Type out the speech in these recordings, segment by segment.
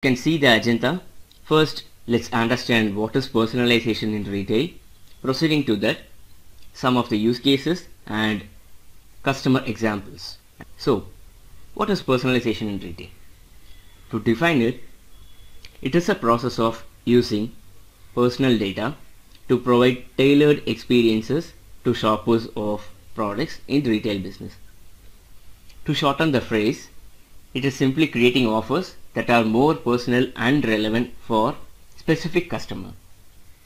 You can see the agenda. First, let's understand what is personalization in retail. Proceeding to that, some of the use cases and customer examples. So, what is personalization in retail? To define it, it is a process of using personal data to provide tailored experiences to shoppers of products in retail business. To shorten the phrase, it is simply creating offers that are more personal and relevant for specific customer.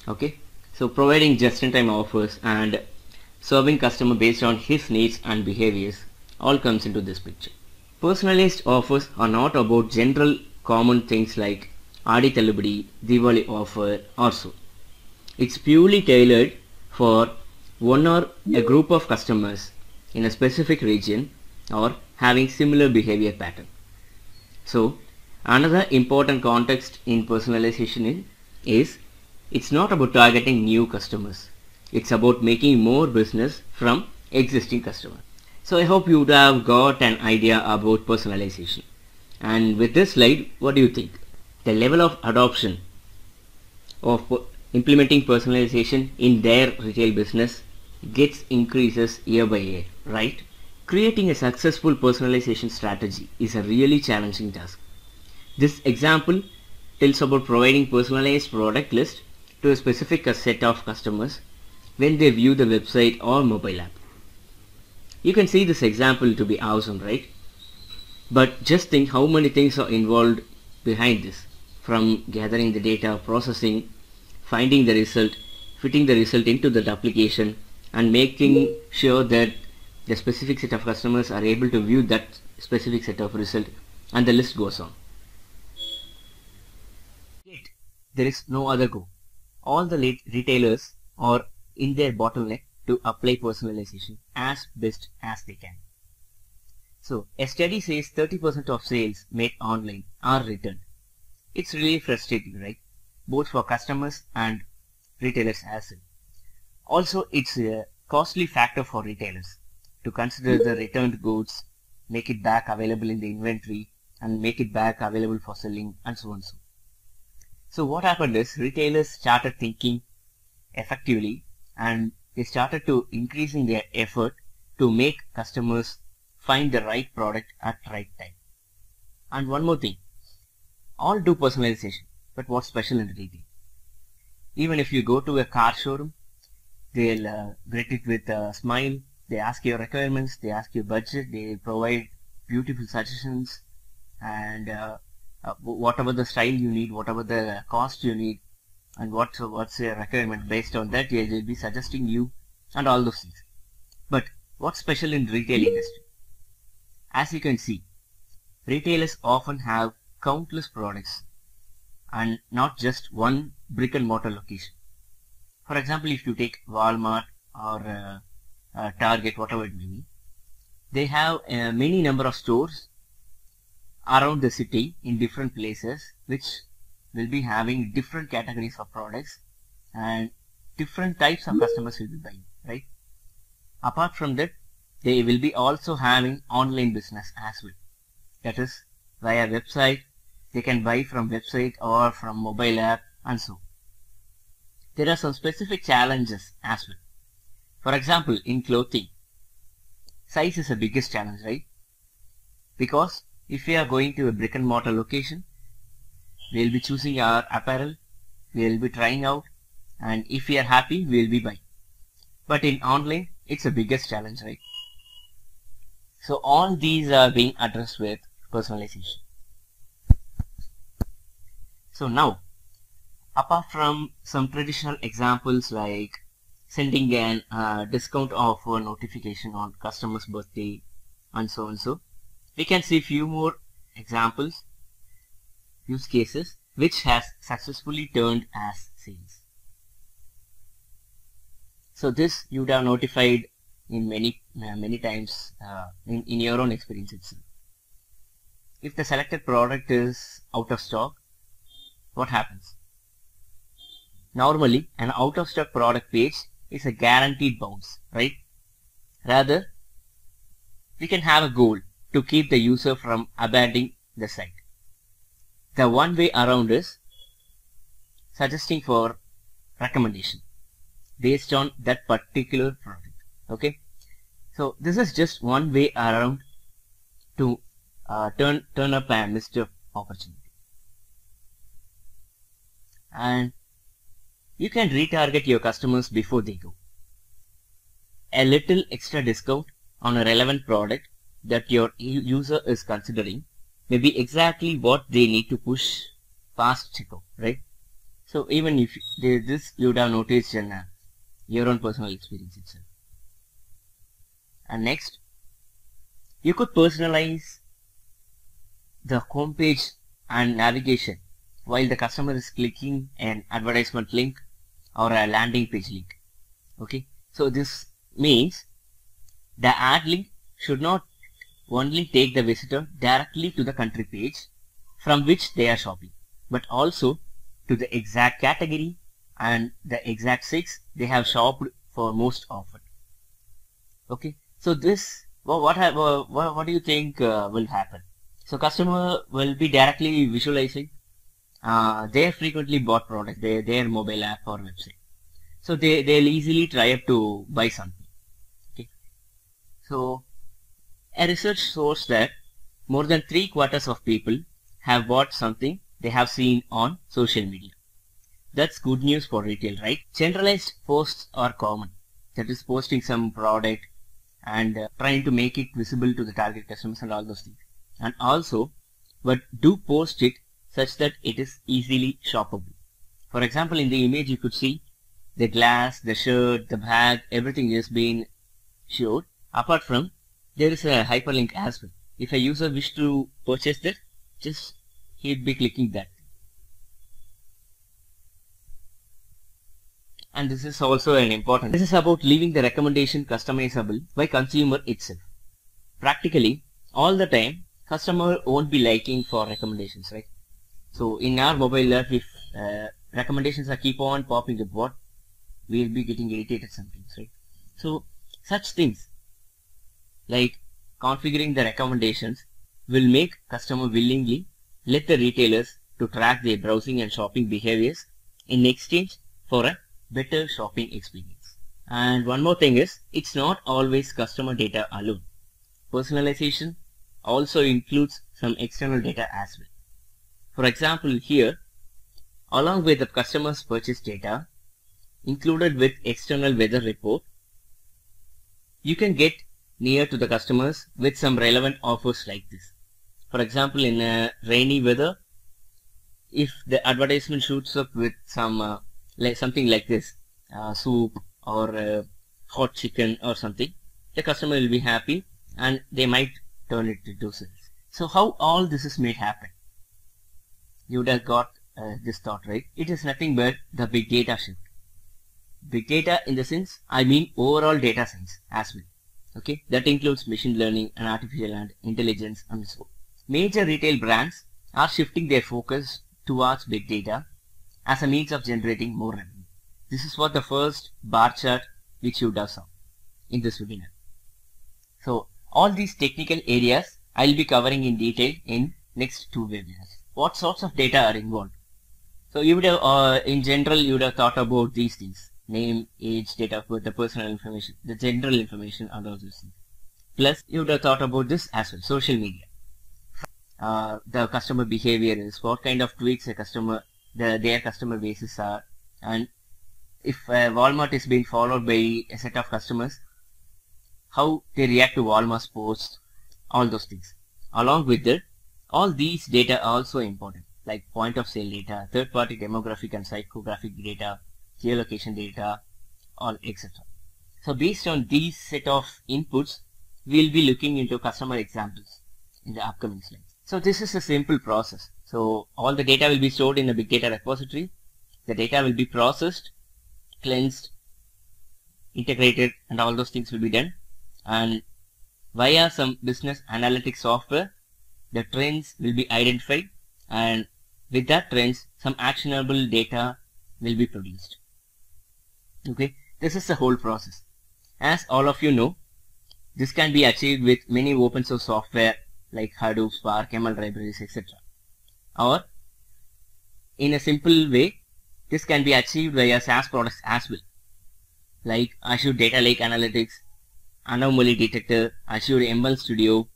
Okay, so providing just-in-time offers and serving customer based on his needs and behaviors all comes into this picture. Personalized offers are not about general common things like Adi Tallubadi, Diwali offer or so. It's purely tailored for one or a group of customers in a specific region or having similar behavior pattern. So another important context in personalization is it's not about targeting new customers. It's about making more business from existing customers. So I hope you would have got an idea about personalization. And with this slide, what do you think? The level of adoption of implementing personalization in their retail business gets increases year by year, right? Creating a successful personalization strategy is a really challenging task. This example tells about providing personalized product list to a specific set of customers when they view the website or mobile app. You can see this example to be awesome, right? But just think how many things are involved behind this from gathering the data, processing, finding the result, fitting the result into that application and making sure that the specific set of customers are able to view that specific set of result and the list goes on. There is no other go. All the retailers are in their bottleneck to apply personalization as best as they can. So a study says 30% of sales made online are returned. It's really frustrating, right? Both for customers and retailers as well. Also, it's a costly factor for retailers to consider the returned goods, make it back available in the inventory and make it back available for selling and so on so. So what happened is retailers started thinking effectively and they started to increasing their effort to make customers find the right product at right time. And one more thing, all do personalization, but what's special in retail? Even if you go to a car showroom, they'll uh, greet it with a smile, they ask your requirements, they ask your budget, they provide beautiful suggestions and uh, uh, whatever the style you need, whatever the cost you need, and what's what's your requirement based on that they will be suggesting you and all those things. But what's special in retail industry? As you can see, retailers often have countless products and not just one brick and mortar location. For example, if you take Walmart or uh, uh, Target, whatever it may be, they have uh, many number of stores around the city in different places which will be having different categories of products and different types of customers will be buying, right? Apart from that, they will be also having online business as well. That is via website, they can buy from website or from mobile app and so. There are some specific challenges as well. For example, in clothing, size is the biggest challenge, right? Because if we are going to a brick and mortar location, we will be choosing our apparel, we will be trying out, and if we are happy, we will be buying. But in online, it's the biggest challenge, right? So all these are being addressed with personalization. So now, apart from some traditional examples like sending an uh, discount offer notification on customer's birthday and so and so, we can see few more examples, use cases which has successfully turned as sales. So this you would have notified in many uh, many times uh, in, in your own experience itself. If the selected product is out of stock, what happens? Normally, an out of stock product page is a guaranteed bounce, right? Rather, we can have a goal to keep the user from abandoning the site. the one way around is suggesting for recommendation based on that particular product. Okay. So this is just one way around to uh, turn turn up a missed opportunity. And you can retarget your customers before they go. A little extra discount on a relevant product that your user is considering may be exactly what they need to push past checkout, right? So even if this you would have noticed in uh, your own personal experience itself. And next, you could personalize the homepage and navigation while the customer is clicking an advertisement link or a landing page link. Okay, so this means the ad link should not only take the visitor directly to the country page from which they are shopping, but also to the exact category and the exact six they have shopped for most often. Okay, so this well, what, have, what what do you think uh, will happen? So customer will be directly visualizing uh, their frequently bought product, their their mobile app or website. So they they'll easily try up to buy something. Okay, so a research shows that more than three quarters of people have bought something they have seen on social media. That's good news for retail, right? Generalized posts are common. That is posting some product and uh, trying to make it visible to the target customers and all those things. And also, but do post it such that it is easily shoppable. For example, in the image you could see the glass, the shirt, the bag, everything is being showed apart from there is a hyperlink as well. If a user wish to purchase that, just he'd be clicking that. And this is also an important. This is about leaving the recommendation customizable by consumer itself. Practically, all the time, customer won't be liking for recommendations, right? So in our mobile app, if uh, recommendations are keep on popping up, what we'll be getting irritated sometimes, right? So such things like configuring the recommendations will make customer willingly let the retailers to track their browsing and shopping behaviors in exchange for a better shopping experience. And one more thing is, it's not always customer data alone. Personalization also includes some external data as well. For example, here, along with the customer's purchase data, included with external weather report, you can get near to the customers with some relevant offers like this. For example, in a rainy weather, if the advertisement shoots up with some uh, like something like this, uh, soup or uh, hot chicken or something, the customer will be happy and they might turn it into sales. So how all this is made happen? You would have got uh, this thought, right? It is nothing but the big data shift. Big data in the sense, I mean overall data science as well okay? That includes machine learning and artificial and intelligence and so on. major retail brands are shifting their focus towards big data as a means of generating more revenue. This is what the first bar chart which you have saw in this webinar. So all these technical areas I'll be covering in detail in next two webinars. What sorts of data are involved? So you would have uh, in general you would have thought about these things name, age, date of birth, the personal information, the general information all those things. Plus, you would have thought about this as well, social media. Uh, the customer behavior is, what kind of tweaks a customer, the, their customer bases are, and if uh, Walmart is being followed by a set of customers, how they react to Walmart's posts, all those things. Along with that, all these data are also important, like point of sale data, third party demographic and psychographic data, geolocation data, or etc. So based on these set of inputs, we'll be looking into customer examples in the upcoming slides. So this is a simple process. So all the data will be stored in a big data repository. The data will be processed, cleansed, integrated, and all those things will be done. And via some business analytics software, the trends will be identified and with that trends, some actionable data will be produced. Okay, this is the whole process. As all of you know, this can be achieved with many open source software like Hadoop, Spark, ML libraries, etc. Or in a simple way, this can be achieved via SaaS products as well, like Azure Data Lake Analytics, Anomaly Detector, Azure ML Studio,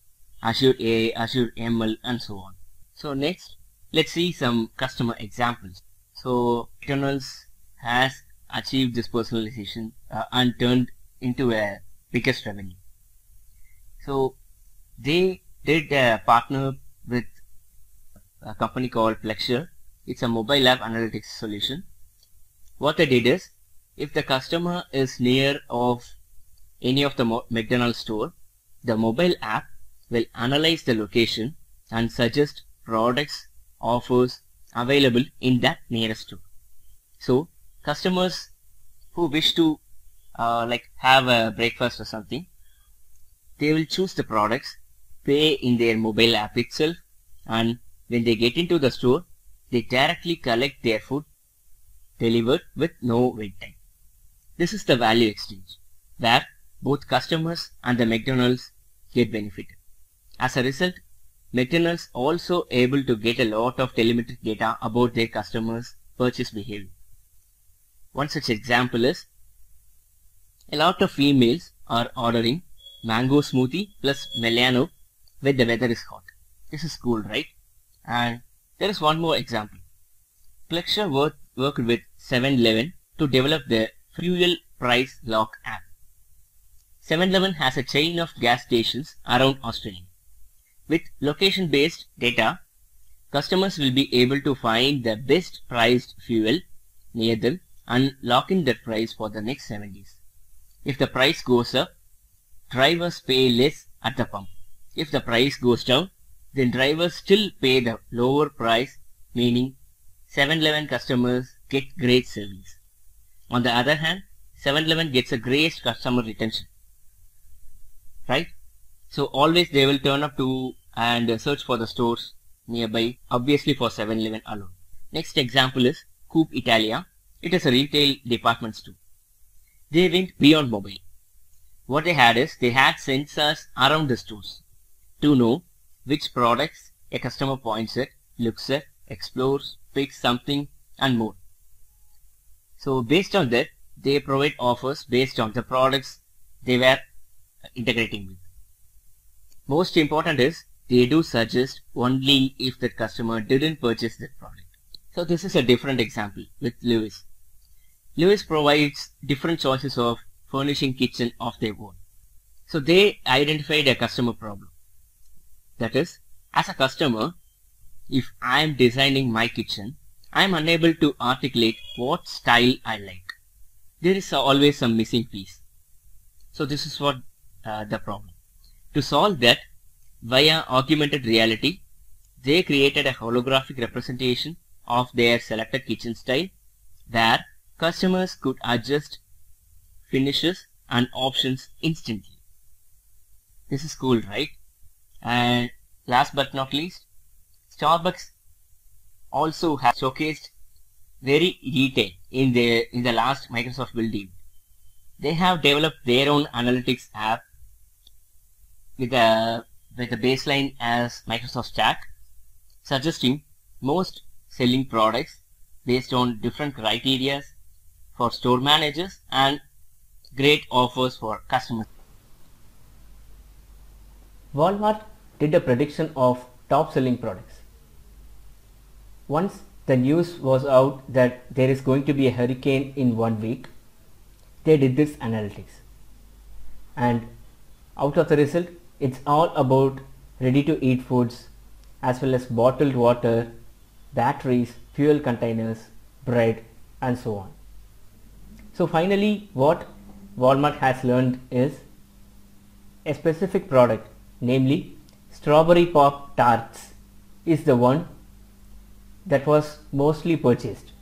Azure AI, Azure ML, and so on. So next, let's see some customer examples. So McDonald's has achieved this personalization uh, and turned into a biggest revenue. So they did a partner with a company called Plexure. It's a mobile app analytics solution. What they did is, if the customer is near of any of the McDonald's store, the mobile app will analyze the location and suggest products, offers available in that nearest store. So customers who wish to uh, like have a breakfast or something, they will choose the products, pay in their mobile app itself and when they get into the store, they directly collect their food delivered with no wait time. This is the value exchange where both customers and the McDonald's get benefited. As a result, McDonald's also able to get a lot of telemetric data about their customers' purchase behavior. One such example is a lot of females are ordering mango smoothie plus Melano when the weather is hot. This is cool, right? And there is one more example. Plexure worked, worked with 7-Eleven to develop the fuel price lock app. 7-Eleven has a chain of gas stations around Australia. With location-based data, customers will be able to find the best priced fuel near them and lock in that price for the next 7 days. If the price goes up, drivers pay less at the pump. If the price goes down, then drivers still pay the lower price, meaning 7-Eleven customers get great service. On the other hand, 7-Eleven gets a great customer retention right? So always they will turn up to and search for the stores nearby, obviously for 7-Eleven alone. Next example is Coop Italia. It is a retail department store. They went beyond mobile. What they had is they had sensors around the stores to know which products a customer points at, looks at, explores, picks something and more. So based on that, they provide offers based on the products they were integrating with. Most important is they do suggest only if the customer didn't purchase that product. So this is a different example with Lewis. Lewis provides different choices of furnishing kitchen of their own. So they identified a customer problem. That is, as a customer, if I am designing my kitchen, I am unable to articulate what style I like. There is always some missing piece. So this is what uh, the problem. To solve that, via augmented reality, they created a holographic representation of their selected kitchen style where customers could adjust finishes and options instantly. This is cool, right? And last but not least, Starbucks also has showcased very detail in the in the last Microsoft Build. They have developed their own analytics app with a with a baseline as Microsoft Stack, suggesting most selling products based on different criteria for store managers and great offers for customers. Walmart did a prediction of top selling products. Once the news was out that there is going to be a hurricane in one week, they did this analytics. And out of the result, it's all about ready to eat foods as well as bottled water, batteries, fuel containers, bread and so on. So finally what Walmart has learned is a specific product namely strawberry pop tarts is the one that was mostly purchased.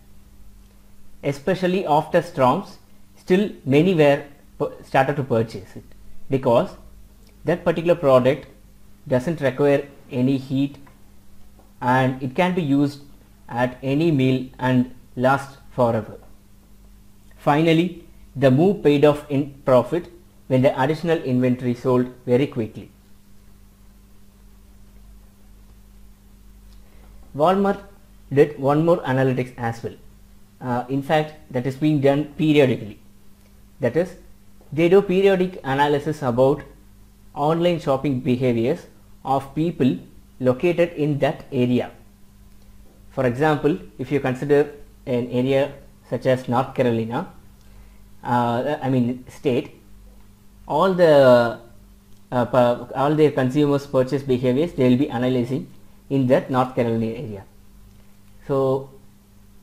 Especially after storms still many were started to purchase it because that particular product doesn't require any heat and it can be used at any meal and last forever. Finally, the move paid off in profit when the additional inventory sold very quickly. Walmart did one more analytics as well. Uh, in fact, that is being done periodically. That is, they do periodic analysis about online shopping behaviors of people located in that area. For example, if you consider an area such as North Carolina, uh, I mean state, all the uh, all their consumers purchase behaviors they will be analyzing in that North Carolina area. So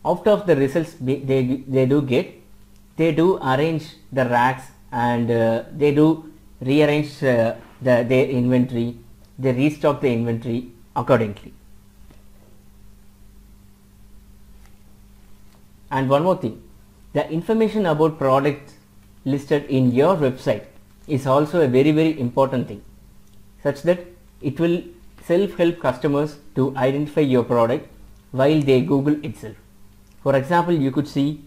out of the results they, they do get, they do arrange the racks and uh, they do rearrange uh, the, their inventory, they restock the inventory accordingly. And one more thing, the information about products listed in your website is also a very very important thing such that it will self-help customers to identify your product while they Google itself. For example, you could see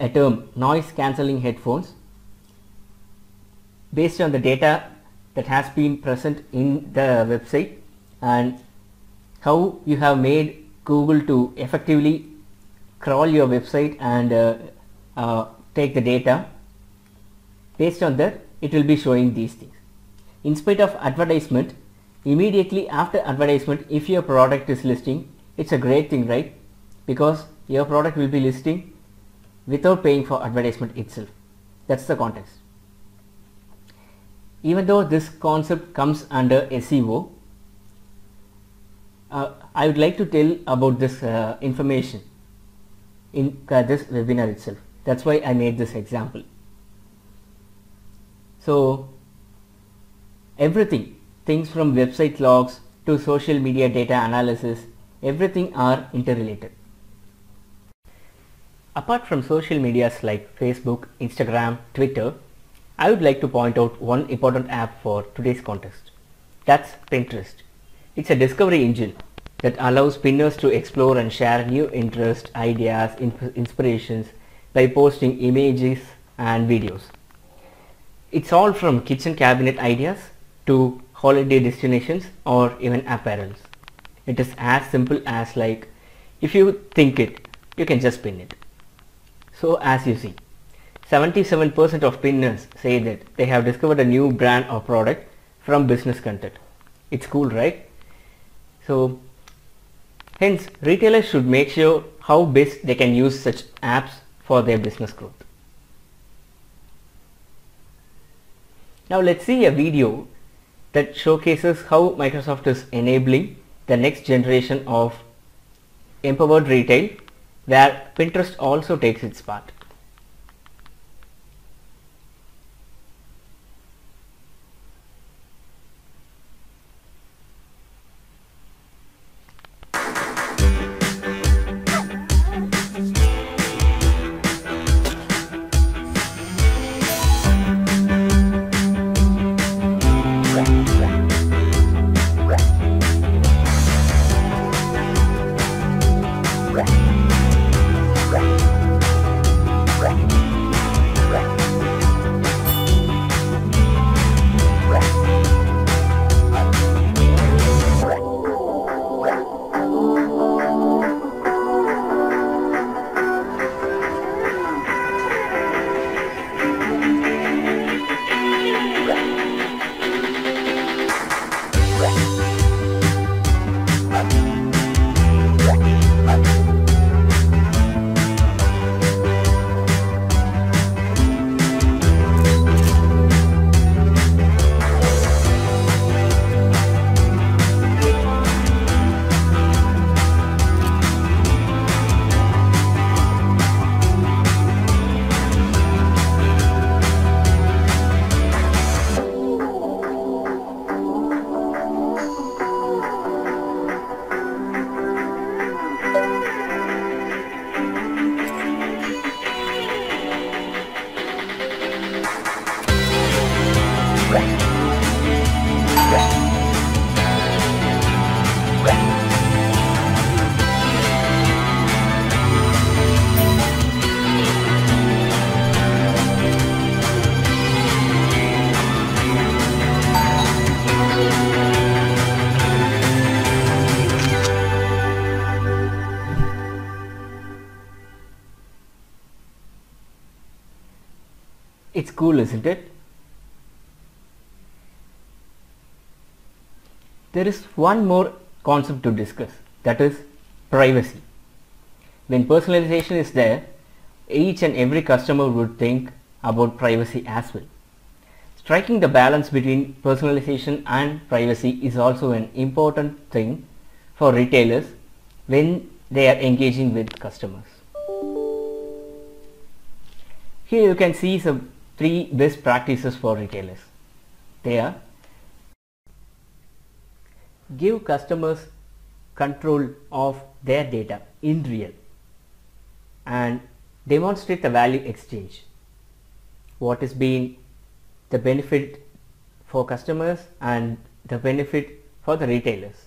a term noise cancelling headphones based on the data that has been present in the website and how you have made Google to effectively crawl your website and uh, uh, take the data. Based on that it will be showing these things. In spite of advertisement immediately after advertisement if your product is listing it's a great thing right? Because your product will be listing without paying for advertisement itself. That's the context even though this concept comes under SEO uh, I would like to tell about this uh, information in uh, this webinar itself. That's why I made this example. So everything things from website logs to social media data analysis everything are interrelated. Apart from social medias like Facebook Instagram Twitter I would like to point out one important app for today's contest that's Pinterest it's a discovery engine that allows pinners to explore and share new interests, ideas, inspirations by posting images and videos. It's all from kitchen cabinet ideas to holiday destinations or even apparels. It is as simple as like if you think it, you can just pin it. So as you see, 77% of pinners say that they have discovered a new brand or product from business content. It's cool, right? So Hence, retailers should make sure how best they can use such apps for their business growth. Now let's see a video that showcases how Microsoft is enabling the next generation of empowered retail where Pinterest also takes its part. Cool, isn't it? There is one more concept to discuss that is privacy. When personalization is there, each and every customer would think about privacy as well. Striking the balance between personalization and privacy is also an important thing for retailers when they are engaging with customers. Here you can see some three best practices for retailers. They are give customers control of their data in real and demonstrate the value exchange. What is being the benefit for customers and the benefit for the retailers.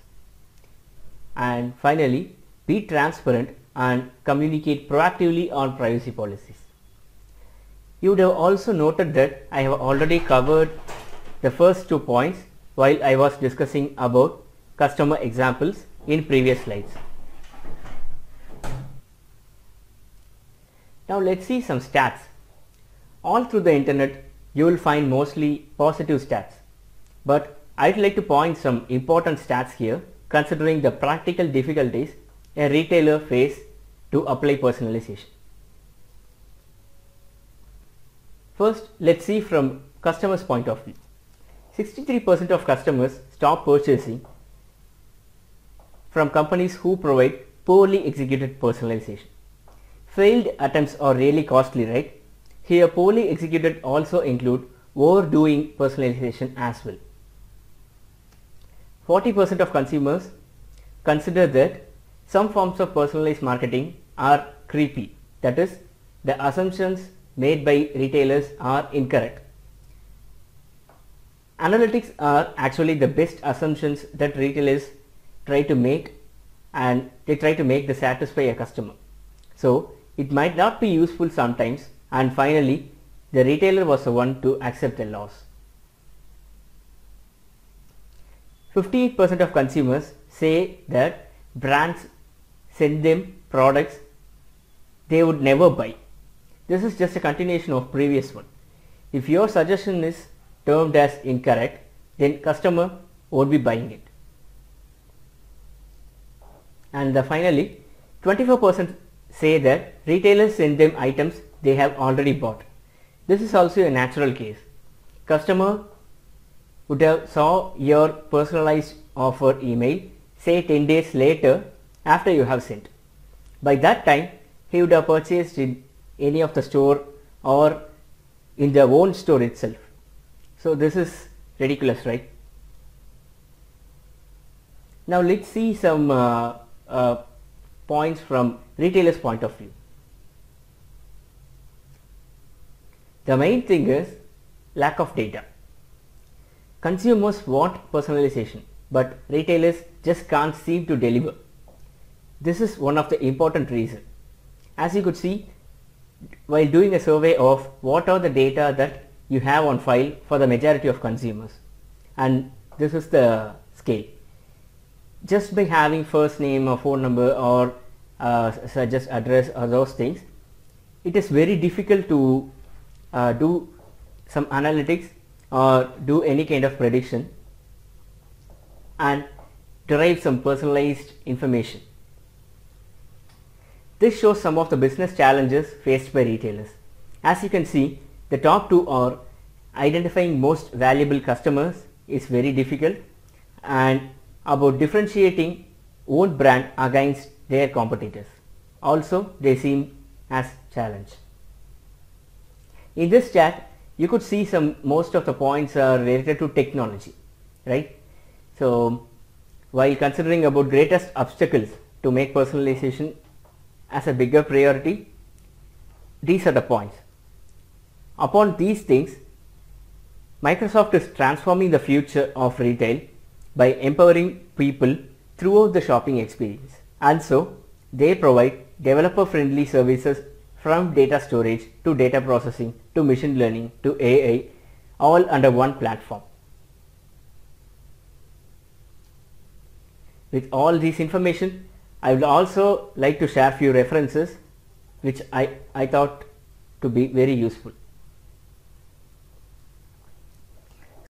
And finally, be transparent and communicate proactively on privacy policies. You would have also noted that I have already covered the first two points while I was discussing about customer examples in previous slides. Now let's see some stats. All through the internet you will find mostly positive stats. But I'd like to point some important stats here considering the practical difficulties a retailer face to apply personalization. First, let's see from customers point of view. 63% of customers stop purchasing from companies who provide poorly executed personalization. Failed attempts are really costly, right? Here poorly executed also include overdoing personalization as well. 40% of consumers consider that some forms of personalized marketing are creepy. That is, the assumptions made by retailers are incorrect. Analytics are actually the best assumptions that retailers try to make and they try to make to satisfy a customer. So it might not be useful sometimes and finally the retailer was the one to accept the loss. 58% of consumers say that brands send them products they would never buy. This is just a continuation of previous one. If your suggestion is termed as incorrect, then customer won't be buying it. And finally, 24% say that retailers send them items they have already bought. This is also a natural case. Customer would have saw your personalized offer email say 10 days later after you have sent. By that time he would have purchased in any of the store or in their own store itself. So this is ridiculous right. Now let's see some uh, uh, points from retailer's point of view. The main thing is lack of data. Consumers want personalization but retailers just can't seem to deliver. This is one of the important reasons. As you could see while doing a survey of what are the data that you have on file for the majority of consumers and this is the scale. Just by having first name or phone number or uh, suggest address or those things it is very difficult to uh, do some analytics or do any kind of prediction and derive some personalized information. This shows some of the business challenges faced by retailers. As you can see, the top two are identifying most valuable customers is very difficult and about differentiating own brand against their competitors. Also, they seem as challenge. In this chat, you could see some most of the points are related to technology, right? So, while considering about greatest obstacles to make personalization as a bigger priority, these are the points. Upon these things, Microsoft is transforming the future of retail by empowering people throughout the shopping experience. And so, they provide developer friendly services from data storage to data processing to machine learning to AI all under one platform. With all this information, I would also like to share few references which I, I thought to be very useful.